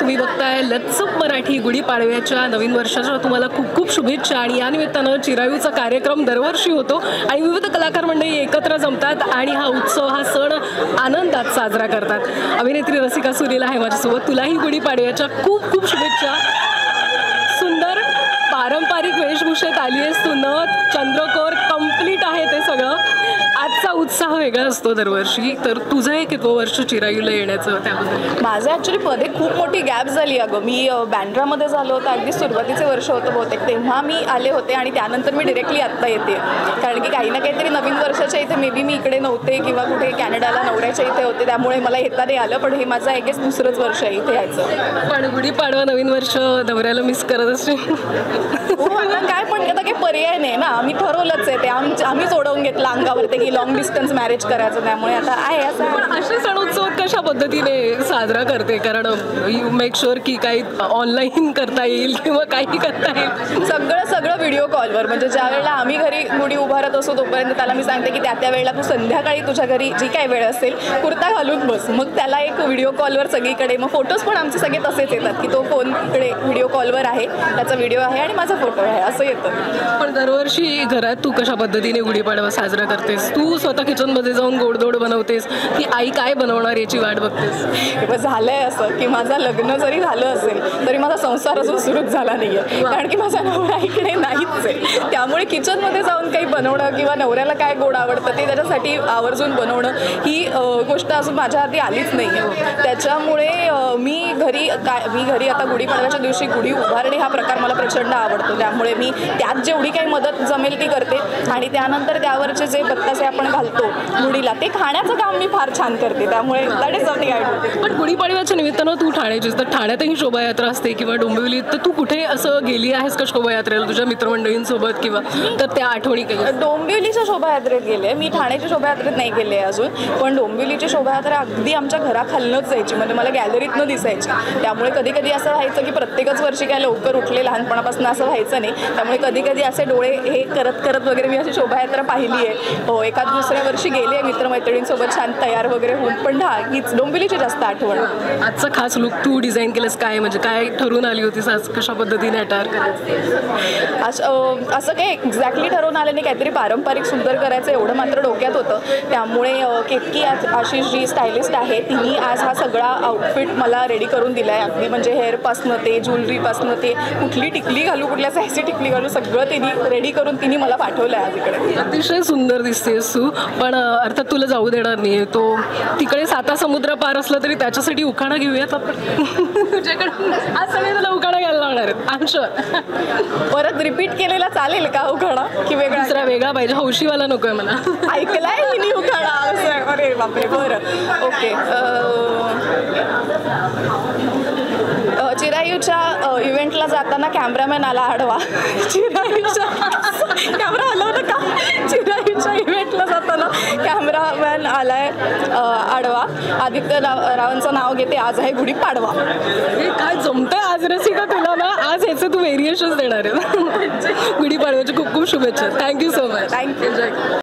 तुम्ही बघताय लत्सप मराठी गुढीपाडव्याच्या नवीन वर्षाच्या तुम्हाला खूप खूप शुभेच्छा. आणि या निमित्तानं चिरायूचा कार्यक्रम दरवर्षी होतो आणि विविध कलाकार मंडळी एकत्र जमतात आणि हा उत्सव हा सण आनंदात साजरा करतात. अभिनेत्री रसिका सुनील आहे माझ्यासोबत. तुलाही गुढीपाडव्याच्या खूप खूप शुभेच्छा. सुंदर पारंपरिक वेशभूषेत आली आहेस तू. नथ चंद्रकोर कंप्लीट आहे ते सगळं. वेगळा असतो दरवर्षी. तर तुझं एक वर्ष चिरायूला येण्याचं त्याबद्दल माझं ॲक्च्युली मध्ये खूप मोठी गॅप झाली अगं. मी बँड्रामध्ये झालं होतं. अगदी सुरुवातीचे वर्ष होतं बहुतेक. तेव्हा मी आले होते आणि त्यानंतर मी डिरेक्टली आत्ता येते. कारण की काही ना काहीतरी नवीन वर्षाच्या इथे मे बी मी इकडे नव्हते किंवा कुठे कॅनडाला नवऱ्याच्या इथे होते. त्यामुळे मला येता नाही आलं. पण हे माझं आय गेस दुसरंच वर्ष आहे इथे यायचं. पण गुढीपाडवा नवीन वर्ष नवऱ्याला मिस करत असते हो काय पण. पर्याय नाही ना. आम्ही ठरवलंच आहे ते. आमच्या आम्ही सोडवून घेतलं अंगावरती की लॉंग डिस्टन्स मॅरेज करायचं त्यामुळे आता आहे असं. पण असे सण उत्सव कशा पद्धतीने साजरा करते. कारण यू मेक शुअर की काही ऑनलाईन करता येईल किंवा काही करता येईल. सगळं सगळं व्हिडिओ कॉलवर म्हणजे ज्या वेळेला आम्ही घरी गुढी उभारत असो तोपर्यंत त्याला मी सांगते की त्या त्या वेळेला तू संध्याकाळी तुझ्या घरी जी काय वेळ असेल कुर्ता घालून बस. मग त्याला एक व्हिडिओ कॉलवर सगळीकडे. मग फोटोज पण आमचे सगळे तसेच येतात की तो फोन इकडे व्हिडिओ कॉलवर आहे त्याचा व्हिडिओ आहे आणि माझा फोटो आहे. असं येतं. पण दरवर्षी घरात तू कशा पद्धतीने गुढीपाडवा साजरा करतेस? तू स्वतः किचनमध्ये जाऊन गोडधोड बनवतेस? की आई काय बनवणार याची वाट बघतेस. झालंय असं की माझं लग्न जरी झालं असेल तरी माझा संसार अजून सुरूच झाला नाही आहे कारण की माझा नवरा इकडे नाहीच आहे. त्यामुळे किचनमध्ये जाऊन काही बनवणं किंवा नवऱ्याला काय गोड आवडतं ते त्याच्यासाठी आवर्जून बनवणं ही गोष्ट अजून माझ्या हाती आलीच नाही आहे त्याच्यामुळे मी घरी काय मी घरी आता गुढीपाडव्याच्या दिवशी गुढी उभारणे हा प्रकार मला प्रचंड आवडतो. त्यामुळे मी त्यात जेवढी काही मदत जमेल ती करते. आणि त्यानंतर त्यावरचे जे बत्तासे आपण घालतो गुढीला ते खाण्याचं काम मी फार छान करते. त्यामुळे that is something I do पण गुढीपाडव्याच्या निमित्तानं तू ठाण्याचीस तर ठाण्यातही शोभायात्रा असते किंवा डोंबिवलीत तर तू कुठे असं गेली आहेस का शोभायात्रेला तुझ्या मित्रमंडळींसोबत किंवा तर त्या आठवणी डोंबिवलीच्या शोभायात्रेत गेले. मी ठाण्याच्या शोभायात्रेत नाही गेले अजून पण डोंबिवलीची शोभायात्रा अगदी आमच्या घराखालनंच जायची. म्हणजे मला गॅलरीतनं दिसायची. त्यामुळे कधी कधी असं व्हायचं की प्रत्येकच वर्षी काय लवकर उठले लहानपणापासून असं व्हायचं नाही. त्यामुळे कधी कधी असे डोळे हे करत करत वगैरे मी अशी शोभायात्रा पाहिली आहे हो एखाद दुसऱ्या वर्षी गेली आहे मित्रमैत्रिणींसोबत छान तयार वगैरे होऊन. पण हा हीच डोंबिवलीची जास्त आठवण. आजचा खास लुक तू डिझाईन केलंस काय? म्हणजे काय ठरवून आली होतीस आज? कशा पद्धतीने अटायर असं काही एक्झॅक्टली ठरवून आलं नाही. काहीतरी पारंपरिक सुंदर करायचं एवढं मात्र डोक्यात होतं. त्यामुळे केतकी आज- आशिष जी स्टायलिस्ट आहे तिने आज हा सगळा आउटफिट मला रेडी करून दिला आहे अगदी म्हणजे हेअरपासनं ते ज्वेलरीपासनं ते कुठली टिकली घालू कुठल्या साईजची टिकली घालू सगळं तिने रेडी करून तिने मला पाठवलं आहे आज इकडे. अतिशय सुंदर दिसतेस तू. पण अर्थात तुला जाऊ देणार नाही तो तिकडे साता समुद्र पार असलं तरी त्याच्यासाठी उखाणा घेऊयात आपण. तुझ्याकडून आज सगळे तुला उखाणा घ्यायला लागणार आहेत. आम शुअर परत रिपीट केलेला चालेल का उखाणा? की वेगळा? दुसरा वेगळा पाहिजे. हौशीवाला नकोय मला. ऐकलाय मी उखाणा. अरे बापरे बरं. ओके. चिरायूच्या इव्हेंटला जाताना कॅमेरामॅन आला आडवा. चिरायूच्या कॅमेरा हलवलं का चिरायूच्या इव्हेंटला जाताना कॅमेरामॅन आलाय अं, आडवा आदित्य राव रावांचं नाव घेते आज आहे गुढी पाडवा. हे काय जमतंय आज रसिका तुला ना? आज ह्याचे तू व्हेरिएशन्स देणार आहे गुढीपाडव्याच्या खूप खूप शुभेच्छा. Thank you so much thank you